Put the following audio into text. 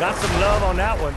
Got some love on that one.